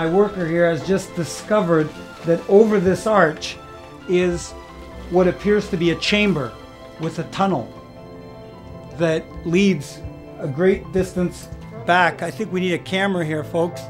my worker here has just discovered that over this arch is what appears to be a chamber with a tunnel that leads a great distance back. I think we need a camera here, folks.